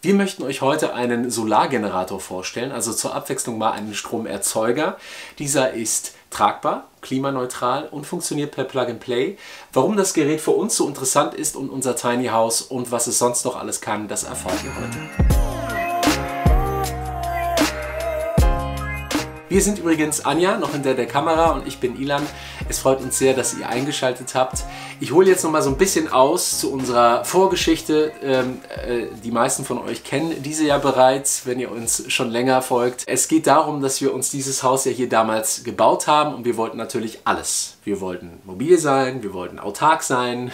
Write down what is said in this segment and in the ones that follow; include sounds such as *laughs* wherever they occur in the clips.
Wir möchten euch heute einen Solargenerator vorstellen, also zur Abwechslung mal einen Stromerzeuger. Dieser ist tragbar, klimaneutral und funktioniert per Plug and Play. Warum das Gerät für uns so interessant ist und unser Tiny House und was es sonst noch alles kann, das erfahrt ihr heute. Wir sind übrigens Anja, noch hinter der Kamera und ich bin Ilan. Es freut uns sehr, dass ihr eingeschaltet habt. Ich hole jetzt noch mal so ein bisschen aus zu unserer Vorgeschichte. Ähm, äh, die meisten von euch kennen diese ja bereits, wenn ihr uns schon länger folgt. Es geht darum, dass wir uns dieses Haus ja hier damals gebaut haben und wir wollten natürlich alles. Wir wollten mobil sein, wir wollten autark sein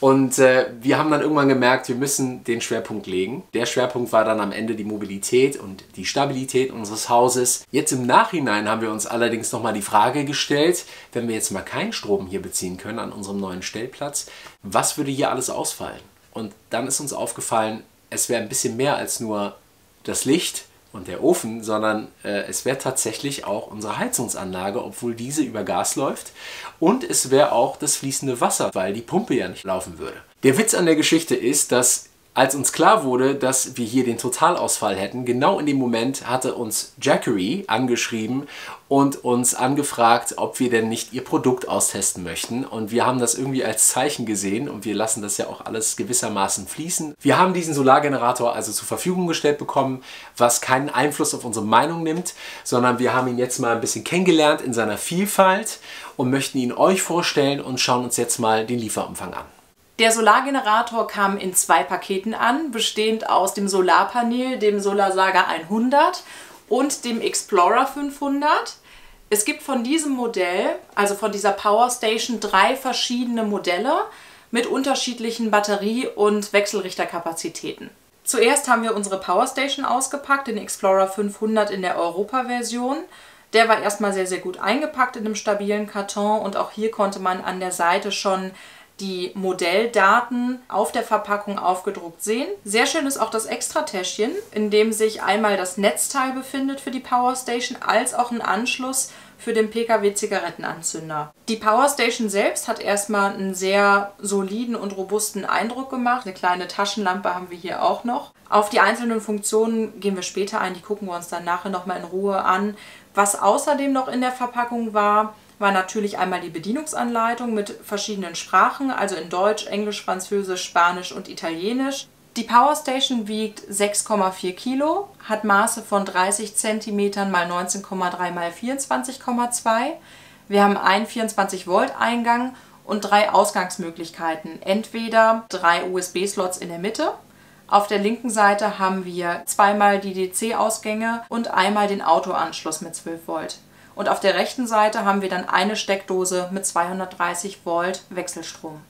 und äh, wir haben dann irgendwann gemerkt, wir müssen den Schwerpunkt legen. Der Schwerpunkt war dann am Ende die Mobilität und die Stabilität unseres Hauses. Jetzt im Nachhinein haben wir uns allerdings nochmal die Frage gestellt, wenn wir jetzt mal keinen Strom hier beziehen können an unserem neuen Stellplatz, was würde hier alles ausfallen? Und dann ist uns aufgefallen, es wäre ein bisschen mehr als nur das Licht, und der Ofen, sondern äh, es wäre tatsächlich auch unsere Heizungsanlage, obwohl diese über Gas läuft. Und es wäre auch das fließende Wasser, weil die Pumpe ja nicht laufen würde. Der Witz an der Geschichte ist, dass als uns klar wurde, dass wir hier den Totalausfall hätten, genau in dem Moment hatte uns Jackery angeschrieben und uns angefragt, ob wir denn nicht ihr Produkt austesten möchten. Und wir haben das irgendwie als Zeichen gesehen und wir lassen das ja auch alles gewissermaßen fließen. Wir haben diesen Solargenerator also zur Verfügung gestellt bekommen, was keinen Einfluss auf unsere Meinung nimmt, sondern wir haben ihn jetzt mal ein bisschen kennengelernt in seiner Vielfalt und möchten ihn euch vorstellen und schauen uns jetzt mal den Lieferumfang an. Der Solargenerator kam in zwei Paketen an, bestehend aus dem Solarpanel, dem Solarsaga 100 und dem Explorer 500. Es gibt von diesem Modell, also von dieser Power Station, drei verschiedene Modelle mit unterschiedlichen Batterie- und Wechselrichterkapazitäten. Zuerst haben wir unsere Power Station ausgepackt, den Explorer 500 in der Europa-Version. Der war erstmal sehr, sehr gut eingepackt in einem stabilen Karton und auch hier konnte man an der Seite schon die Modelldaten auf der Verpackung aufgedruckt sehen. Sehr schön ist auch das Extratäschchen, in dem sich einmal das Netzteil befindet für die Powerstation, als auch ein Anschluss für den Pkw-Zigarettenanzünder. Die Powerstation selbst hat erstmal einen sehr soliden und robusten Eindruck gemacht. Eine kleine Taschenlampe haben wir hier auch noch. Auf die einzelnen Funktionen gehen wir später ein, die gucken wir uns dann nachher nochmal in Ruhe an. Was außerdem noch in der Verpackung war, war natürlich einmal die Bedienungsanleitung mit verschiedenen Sprachen, also in Deutsch, Englisch, Französisch, Spanisch und Italienisch. Die Powerstation wiegt 6,4 Kilo, hat Maße von 30 cm x 19,3 x 24,2. Wir haben einen 24 Volt Eingang und drei Ausgangsmöglichkeiten. Entweder drei USB-Slots in der Mitte. Auf der linken Seite haben wir zweimal die DC-Ausgänge und einmal den Autoanschluss mit 12 Volt. Und auf der rechten Seite haben wir dann eine Steckdose mit 230 Volt Wechselstrom.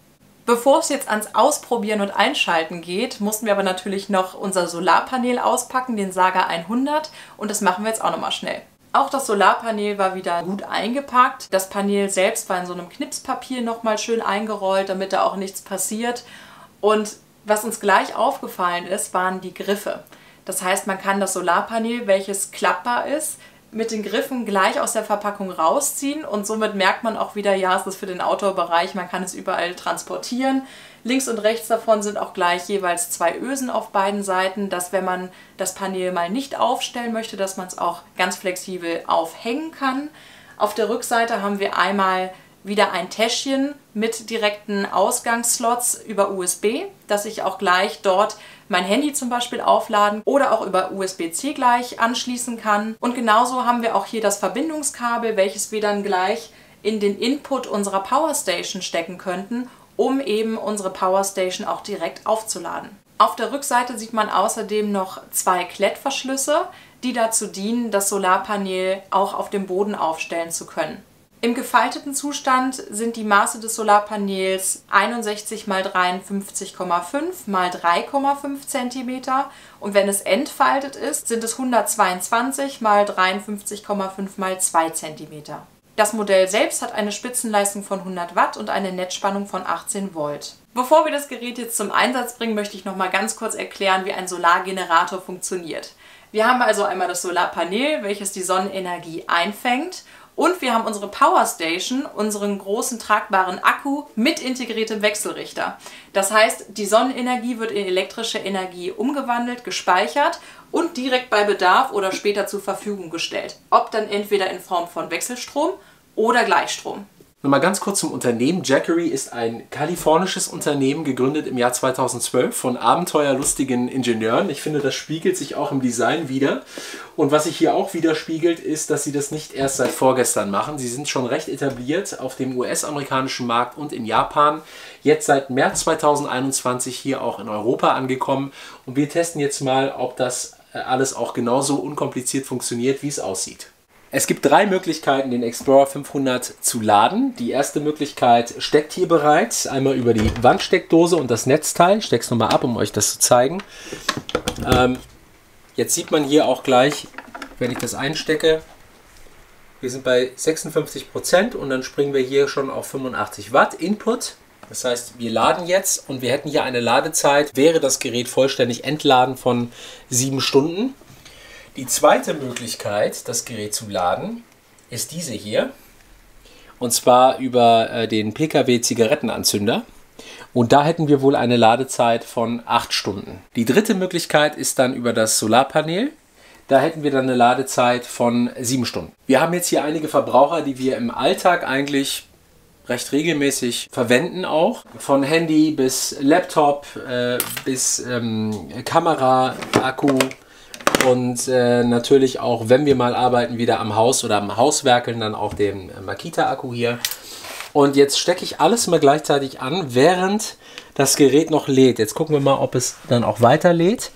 Bevor es jetzt ans Ausprobieren und Einschalten geht, mussten wir aber natürlich noch unser Solarpanel auspacken, den Saga 100 und das machen wir jetzt auch nochmal schnell. Auch das Solarpanel war wieder gut eingepackt. Das Panel selbst war in so einem Knipspapier nochmal schön eingerollt, damit da auch nichts passiert. Und was uns gleich aufgefallen ist, waren die Griffe. Das heißt, man kann das Solarpanel, welches klappbar ist, mit den Griffen gleich aus der Verpackung rausziehen und somit merkt man auch wieder, ja, es ist für den Outdoor-Bereich, man kann es überall transportieren. Links und rechts davon sind auch gleich jeweils zwei Ösen auf beiden Seiten, dass wenn man das Panel mal nicht aufstellen möchte, dass man es auch ganz flexibel aufhängen kann. Auf der Rückseite haben wir einmal wieder ein Täschchen mit direkten Ausgangsslots über USB, dass ich auch gleich dort mein Handy zum Beispiel aufladen oder auch über USB-C gleich anschließen kann. Und genauso haben wir auch hier das Verbindungskabel, welches wir dann gleich in den Input unserer Powerstation stecken könnten, um eben unsere Powerstation auch direkt aufzuladen. Auf der Rückseite sieht man außerdem noch zwei Klettverschlüsse, die dazu dienen, das Solarpanel auch auf dem Boden aufstellen zu können. Im gefalteten Zustand sind die Maße des Solarpanels 61 x 53,5 x 3,5 cm und wenn es entfaltet ist, sind es 122 x 53,5 x 2 cm. Das Modell selbst hat eine Spitzenleistung von 100 Watt und eine Netzspannung von 18 Volt. Bevor wir das Gerät jetzt zum Einsatz bringen, möchte ich noch mal ganz kurz erklären, wie ein Solargenerator funktioniert. Wir haben also einmal das Solarpanel, welches die Sonnenenergie einfängt Und wir haben unsere Power Station, unseren großen tragbaren Akku mit integriertem Wechselrichter. Das heißt, die Sonnenenergie wird in elektrische Energie umgewandelt, gespeichert und direkt bei Bedarf oder später zur Verfügung gestellt. Ob dann entweder in Form von Wechselstrom oder Gleichstrom. Nochmal ganz kurz zum Unternehmen. Jackery ist ein kalifornisches Unternehmen, gegründet im Jahr 2012 von abenteuerlustigen Ingenieuren. Ich finde, das spiegelt sich auch im Design wieder. Und was sich hier auch widerspiegelt, ist, dass sie das nicht erst seit vorgestern machen. Sie sind schon recht etabliert auf dem US-amerikanischen Markt und in Japan. Jetzt seit März 2021 hier auch in Europa angekommen. Und wir testen jetzt mal, ob das äh, alles auch genauso unkompliziert funktioniert, wie es aussieht. Es gibt drei Möglichkeiten, den Explorer 500 zu laden. Die erste Möglichkeit steckt hier bereits. Einmal über die Wandsteckdose und das Netzteil. Ich stecke es nochmal ab, um euch das zu zeigen. Ähm, jetzt sieht man hier auch gleich, wenn ich das einstecke, wir sind bei 56% und dann springen wir hier schon auf 85 Watt Input. Das heißt, wir laden jetzt und wir hätten hier eine Ladezeit, wäre das Gerät vollständig entladen von 7 Stunden. Die zweite Möglichkeit, das Gerät zu laden, ist diese hier. Und zwar über äh, den PKW-Zigarettenanzünder. Und da hätten wir wohl eine Ladezeit von 8 Stunden. Die dritte Möglichkeit ist dann über das Solarpanel. Da hätten wir dann eine Ladezeit von 7 Stunden. Wir haben jetzt hier einige Verbraucher, die wir im Alltag eigentlich recht regelmäßig verwenden auch. Von Handy bis Laptop äh, bis ähm, Kamera, Akku, und äh, natürlich auch, wenn wir mal arbeiten, wieder am Haus oder am Haus werkeln, dann auch den Makita-Akku hier. Und jetzt stecke ich alles mal gleichzeitig an, während das Gerät noch lädt. Jetzt gucken wir mal, ob es dann auch weiter lädt.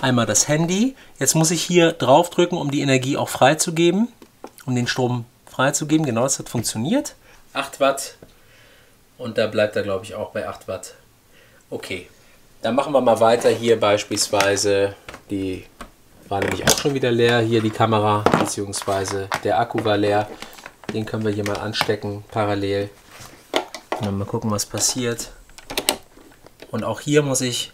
Einmal das Handy. Jetzt muss ich hier drauf drücken, um die Energie auch freizugeben, um den Strom freizugeben. Genau, das hat funktioniert. 8 Watt. Und da bleibt er, glaube ich, auch bei 8 Watt. Okay. Dann machen wir mal weiter hier beispielsweise die war nämlich auch schon wieder leer. Hier die Kamera, beziehungsweise der Akku war leer. Den können wir hier mal anstecken, parallel. Mal gucken, was passiert. Und auch hier muss ich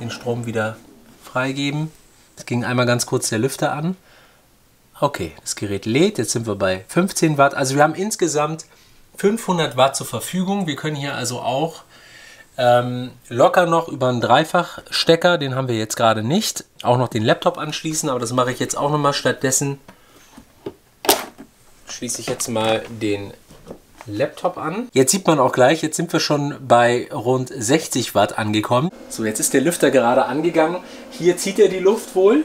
den Strom wieder freigeben. Es ging einmal ganz kurz der Lüfter an. Okay, das Gerät lädt. Jetzt sind wir bei 15 Watt. Also wir haben insgesamt 500 Watt zur Verfügung. Wir können hier also auch ähm, locker noch über einen Dreifachstecker, den haben wir jetzt gerade nicht. Auch noch den Laptop anschließen, aber das mache ich jetzt auch nochmal. Stattdessen schließe ich jetzt mal den Laptop an. Jetzt sieht man auch gleich, jetzt sind wir schon bei rund 60 Watt angekommen. So, jetzt ist der Lüfter gerade angegangen. Hier zieht er die Luft wohl,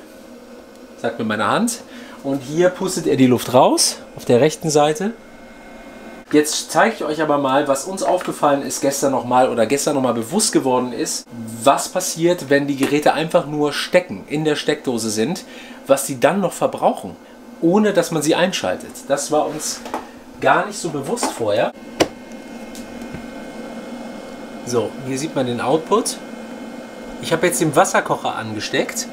sagt mir meine Hand. Und hier pustet er die Luft raus auf der rechten Seite. Jetzt zeige ich euch aber mal, was uns aufgefallen ist gestern nochmal oder gestern nochmal bewusst geworden ist, was passiert, wenn die Geräte einfach nur stecken, in der Steckdose sind, was sie dann noch verbrauchen, ohne dass man sie einschaltet. Das war uns gar nicht so bewusst vorher. So, hier sieht man den Output. Ich habe jetzt den Wasserkocher angesteckt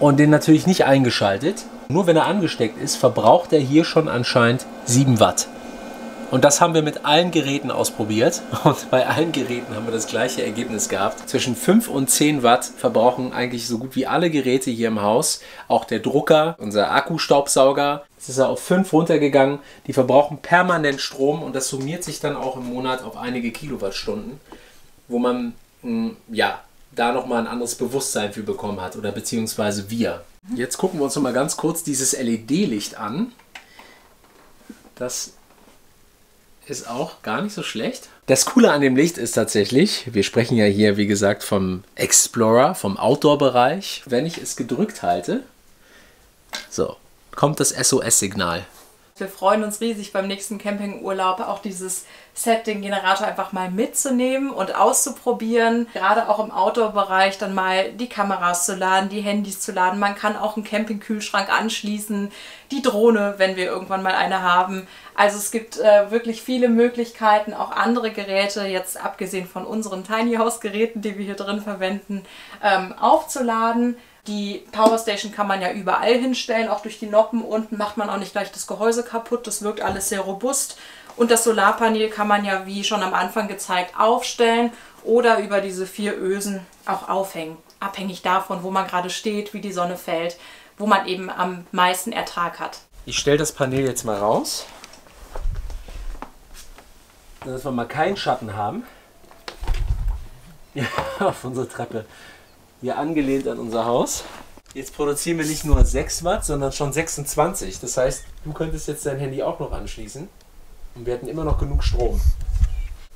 und den natürlich nicht eingeschaltet. Nur wenn er angesteckt ist, verbraucht er hier schon anscheinend 7 Watt. Und das haben wir mit allen Geräten ausprobiert. *laughs* Und bei allen Geräten haben wir das gleiche Ergebnis gehabt. Zwischen 5 und 10 Watt verbrauchen eigentlich so gut wie alle Geräte hier im Haus. Auch der Drucker, unser Akkustaubsauger. Jetzt ist er auf 5 runtergegangen. Die verbrauchen permanent Strom und das summiert sich dann auch im Monat auf einige Kilowattstunden, wo man hm, ja da nochmal ein anderes Bewusstsein für bekommen hat oder beziehungsweise wir. Jetzt gucken wir uns nochmal ganz kurz dieses LED-Licht an. Das ist auch gar nicht so schlecht. Das Coole an dem Licht ist tatsächlich, wir sprechen ja hier, wie gesagt, vom Explorer, vom Outdoor-Bereich. Wenn ich es gedrückt halte, so, kommt das SOS-Signal. Wir freuen uns riesig beim nächsten Campingurlaub auch dieses Set, den Generator einfach mal mitzunehmen und auszuprobieren. Gerade auch im Outdoor-Bereich dann mal die Kameras zu laden, die Handys zu laden. Man kann auch einen Campingkühlschrank anschließen, die Drohne, wenn wir irgendwann mal eine haben. Also es gibt äh, wirklich viele Möglichkeiten, auch andere Geräte, jetzt abgesehen von unseren Tiny House Geräten, die wir hier drin verwenden, ähm, aufzuladen. Die Powerstation kann man ja überall hinstellen, auch durch die Noppen unten macht man auch nicht gleich das Gehäuse kaputt. Das wirkt alles sehr robust. Und das Solarpanel kann man ja, wie schon am Anfang gezeigt, aufstellen oder über diese vier Ösen auch aufhängen. Abhängig davon, wo man gerade steht, wie die Sonne fällt, wo man eben am meisten Ertrag hat. Ich stelle das Panel jetzt mal raus. dass wir mal keinen Schatten haben. Ja, *laughs* auf unsere Treppe. Hier angelehnt an unser Haus. Jetzt produzieren wir nicht nur 6 Watt, sondern schon 26. Das heißt, du könntest jetzt dein Handy auch noch anschließen. Und wir hätten immer noch genug Strom.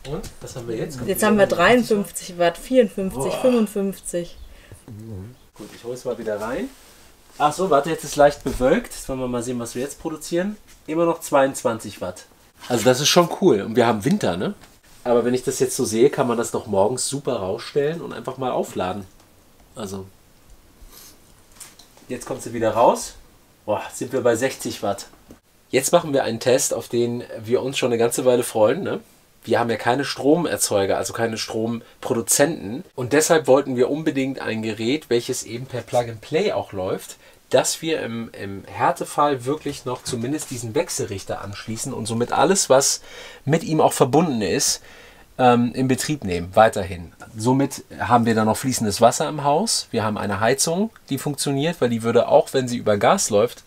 Und? Was haben wir jetzt? Jetzt haben wir 53 Watt, 54, Boah. 55. Gut, ich hole es mal wieder rein. Ach so, warte, jetzt ist leicht bewölkt. Jetzt wollen wir mal sehen, was wir jetzt produzieren. Immer noch 22 Watt. Also das ist schon cool. Und wir haben Winter, ne? Aber wenn ich das jetzt so sehe, kann man das doch morgens super rausstellen und einfach mal aufladen. Also. Jetzt kommt sie wieder raus. Boah, sind wir bei 60 Watt. Jetzt machen wir einen Test, auf den wir uns schon eine ganze Weile freuen. Ne? Wir haben ja keine Stromerzeuger, also keine Stromproduzenten. Und deshalb wollten wir unbedingt ein Gerät, welches eben per Plug-and-Play auch läuft, dass wir im, im Härtefall wirklich noch zumindest diesen Wechselrichter anschließen und somit alles, was mit ihm auch verbunden ist, ähm, in Betrieb nehmen, weiterhin. Somit haben wir dann noch fließendes Wasser im Haus. Wir haben eine Heizung, die funktioniert, weil die würde auch, wenn sie über Gas läuft,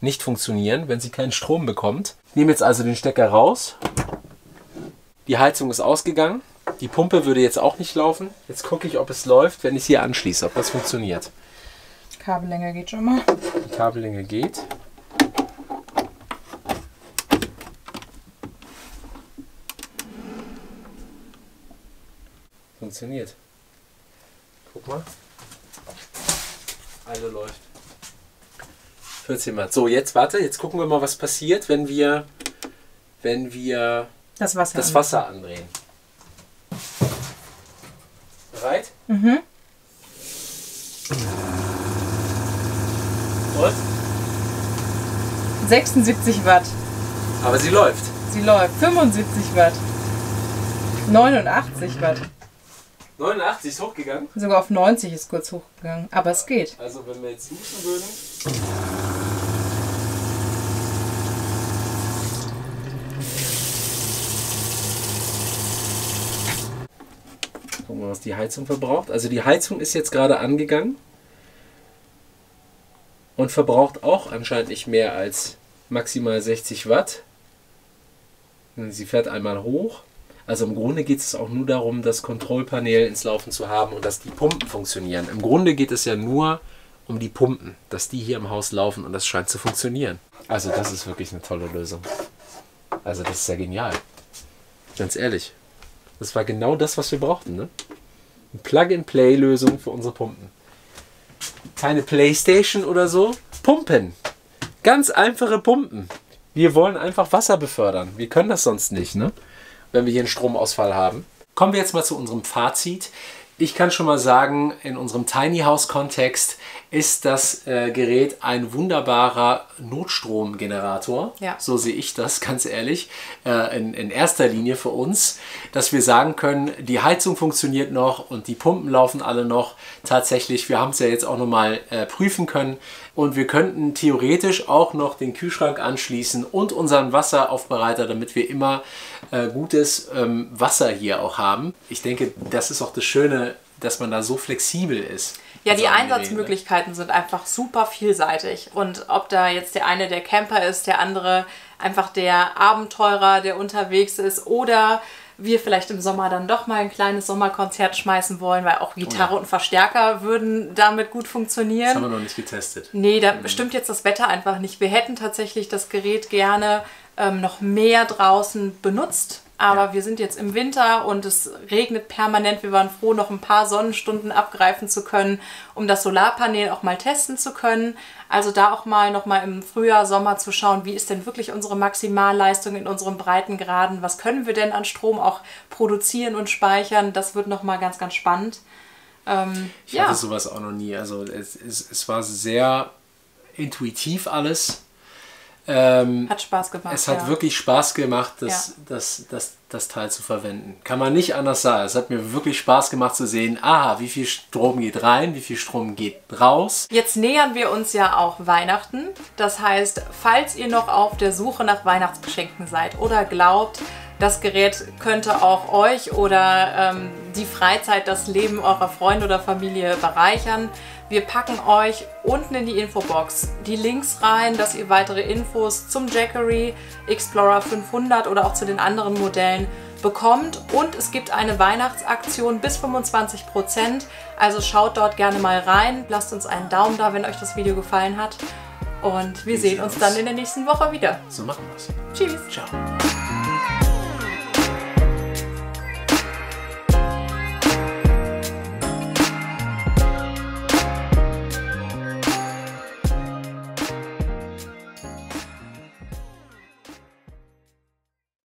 nicht funktionieren, wenn sie keinen Strom bekommt. Ich nehme jetzt also den Stecker raus. Die Heizung ist ausgegangen. Die Pumpe würde jetzt auch nicht laufen. Jetzt gucke ich, ob es läuft, wenn ich es hier anschließe, ob das funktioniert. Kabellänge geht schon mal. Die Kabellänge geht. Funktioniert. Guck mal. Eine läuft. 14 Mal. So, jetzt warte, jetzt gucken wir mal, was passiert, wenn wir, wenn wir das Wasser, das Wasser andrehen. Bereit? Mhm. Und? 76 Watt. Aber sie läuft. Sie läuft. 75 Watt. 89 Watt. 89 ist hochgegangen? Sogar auf 90 ist kurz hochgegangen. Aber es geht. Also wenn wir jetzt duschen würden. Gucken wir, was die Heizung verbraucht. Also die Heizung ist jetzt gerade angegangen und verbraucht auch anscheinend nicht mehr als maximal 60 Watt. Sie fährt einmal hoch. Also im Grunde geht es auch nur darum, das Kontrollpanel ins Laufen zu haben und dass die Pumpen funktionieren. Im Grunde geht es ja nur um die Pumpen, dass die hier im Haus laufen und das scheint zu funktionieren. Also das ist wirklich eine tolle Lösung. Also das ist ja genial. Ganz ehrlich. Das war genau das, was wir brauchten. Ne? Eine Plug-and-Play-Lösung für unsere Pumpen. Keine Playstation oder so. Pumpen. Ganz einfache Pumpen. Wir wollen einfach Wasser befördern. Wir können das sonst nicht, ne? Wenn wir hier einen Stromausfall haben. Kommen wir jetzt mal zu unserem Fazit. Ich kann schon mal sagen, in unserem Tiny House Kontext ist das äh, Gerät ein wunderbarer Notstromgenerator. Ja. So sehe ich das, *laughs* ganz ehrlich, äh, in, in erster Linie für uns, dass wir sagen können, die Heizung funktioniert noch und die Pumpen laufen alle noch. Tatsächlich, wir haben es ja jetzt auch nochmal äh, prüfen können und wir könnten theoretisch auch noch den Kühlschrank anschließen und unseren Wasseraufbereiter, damit wir immer äh, gutes ähm, Wasser hier auch haben. Ich denke, das ist auch das Schöne, dass man da so flexibel ist. Ja, die Einsatzmöglichkeiten sind einfach super vielseitig. Und ob da jetzt der eine der Camper ist, der andere einfach der Abenteurer, der unterwegs ist oder wir vielleicht im Sommer dann doch mal ein kleines Sommerkonzert schmeißen wollen, weil auch Gitarre oh ja. und Verstärker würden damit gut funktionieren. Das haben wir noch nicht getestet. Nee, da mhm. stimmt jetzt das Wetter einfach nicht. Wir hätten tatsächlich das Gerät gerne ähm, noch mehr draußen benutzt. Aber ja. wir sind jetzt im Winter und es regnet permanent. Wir waren froh, noch ein paar Sonnenstunden abgreifen zu können, um das Solarpanel auch mal testen zu können. Also da auch mal noch mal im Frühjahr, Sommer zu schauen, wie ist denn wirklich unsere Maximalleistung in unseren Breitengraden? Was können wir denn an Strom auch produzieren und speichern? Das wird noch mal ganz, ganz spannend. Ähm, ich ja. hatte sowas auch noch nie. Also es, es, es war sehr intuitiv alles ähm, hat Spaß gemacht. Es hat ja. wirklich Spaß gemacht, das, ja. das, das, das Teil zu verwenden. Kann man nicht anders sagen. Es hat mir wirklich Spaß gemacht zu sehen, aha, wie viel Strom geht rein, wie viel Strom geht raus. Jetzt nähern wir uns ja auch Weihnachten. Das heißt, falls ihr noch auf der Suche nach Weihnachtsgeschenken seid oder glaubt, das Gerät könnte auch euch oder ähm, die Freizeit, das Leben eurer Freunde oder Familie bereichern, wir packen euch unten in die Infobox die Links rein, dass ihr weitere Infos zum Jackery Explorer 500 oder auch zu den anderen Modellen bekommt. Und es gibt eine Weihnachtsaktion bis 25%. Also schaut dort gerne mal rein. Lasst uns einen Daumen da, wenn euch das Video gefallen hat. Und wir, sehen uns, uns dann in der nächsten Woche wieder. So machen wir es. Tschüss. Ciao.